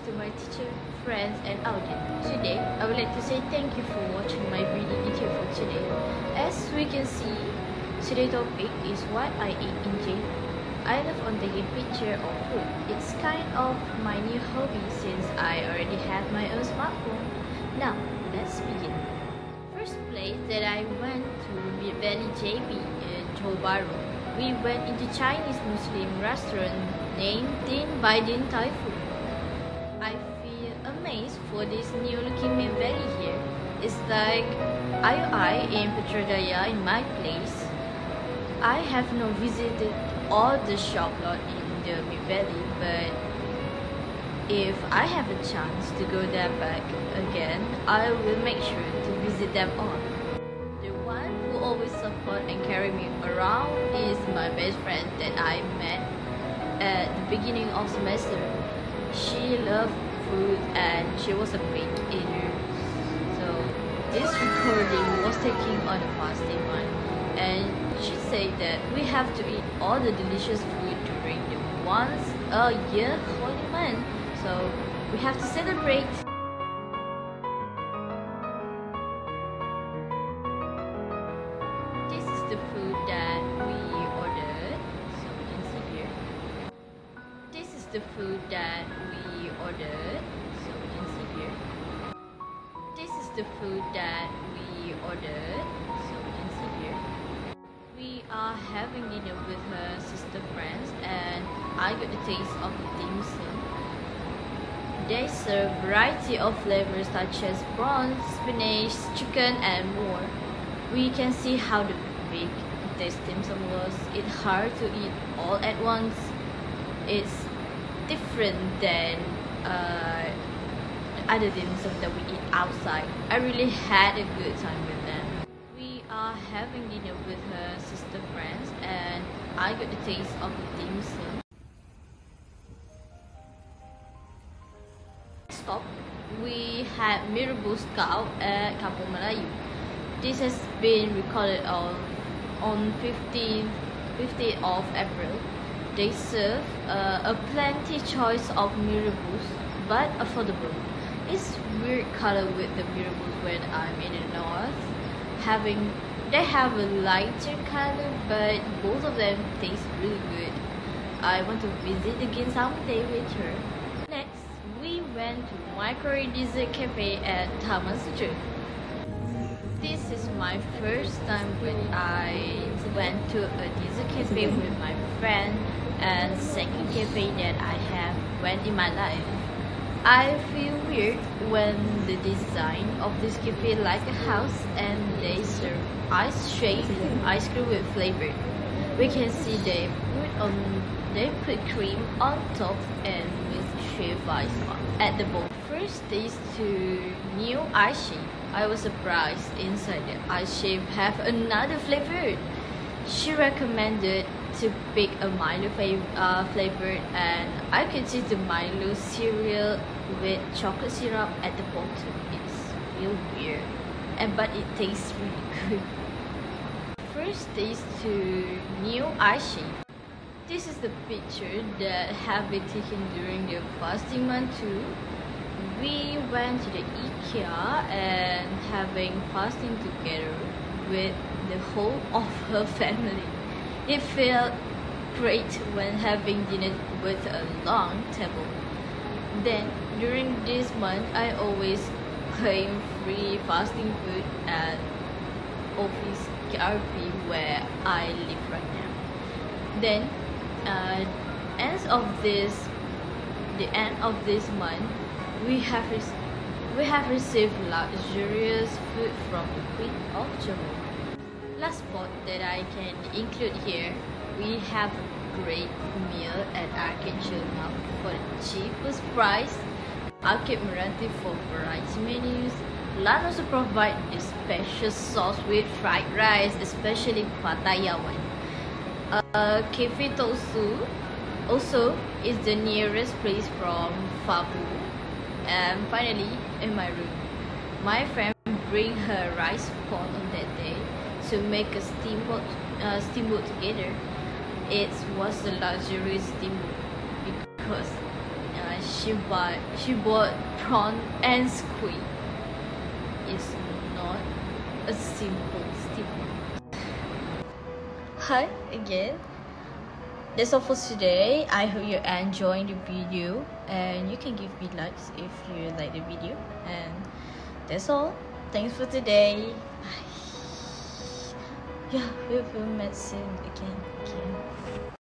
to my teacher, friends and audience. Today, I would like to say thank you for watching my video interview for today. As we can see, today's topic is what I eat in JB. I love on taking picture of food. It's kind of my new hobby since I already have my own smartphone. Now, let's begin. First place that I went to Valley JB in Johor Bahru. We went into Chinese Muslim restaurant named Din by Din Thai Food. I for this new looking Mid Valley here. It's like IOI in Putrajaya in my place. I have not visited all the shop lot in the Mid Valley, but if I have a chance to go there back again, I will make sure to visit them all. The one who always support and carry me around is my best friend that I met at the beginning of semester. She loved food and she was a big eater. So this recording was taken on a fasting month and she said that we have to eat all the delicious food during the once a year holy month. So we have to celebrate. This is the food that we ordered. So you can see here. This is the food that we ordered. The food that we ordered. So you can see here. We are having dinner with her sister friends and I got the taste of the dim sum. They serve variety of flavors such as prawns, spinach, chicken and more. We can see how the big this dim sum was. It's hard to eat all at once. It's different than uh, other dim sum that we eat outside. I really had a good time with them. We are having dinner with her sister friends and I got the taste of the dim sum. Stop. We had Mirabul Scout at Kampung Melayu. This has been recorded on on 15th, 15th of April. They serve uh, a plenty choice of mirabus, but affordable. It's weird color with the mirabus when I'm in the north. Having they have a lighter color, but both of them taste really good. I want to visit again someday with her. Next, we went to Micro Dessert Cafe at Taman Sutera. This is my first time when I went to a dessert cafe with my friend and second cafe that I have went in my life. I feel weird when the design of this cafe like a house and they serve ice shake ice cream with flavor. We can see they put on they put cream on top and with shaved ice on at the bottom. First taste to new ice shake. I was surprised inside the ice shape have another flavor. She recommended to pick a Milo uh, flavor and I could see the Milo cereal with chocolate syrup at the bottom. It's real weird, and but it tastes really good. First taste to new ice shake. This is the picture that have been taken during the fasting month too. We went to the IKEA and having fasting together with the whole of her family. It felt great when having dinner with a long table. Then during this month, I always claim free fasting food at office KRP where I live right now. Then, uh, ends of this, the end of this month, we have we have received luxurious food from the Queen of Johor. Last spot that I can include here, we have a great meal at Arcade Chilmau for the cheapest price. Arcade Meranti for variety menus. Lan also provide the special sauce with fried rice, especially Pattaya one. Uh, Cafe Tosu also is the nearest place from Fabu. And finally, in my room, my friend bring her rice pot on that day to make a steamboat, uh, steamboat together. It was a luxurious steamboat because uh, she bought she bought prawn and squid. It's not a simple steamboat. Hi again. That's all for today. I hope you're enjoying the video and you can give me likes if you like the video and that's all. Thanks for today. Bye. Yeah, we will meet soon again. again.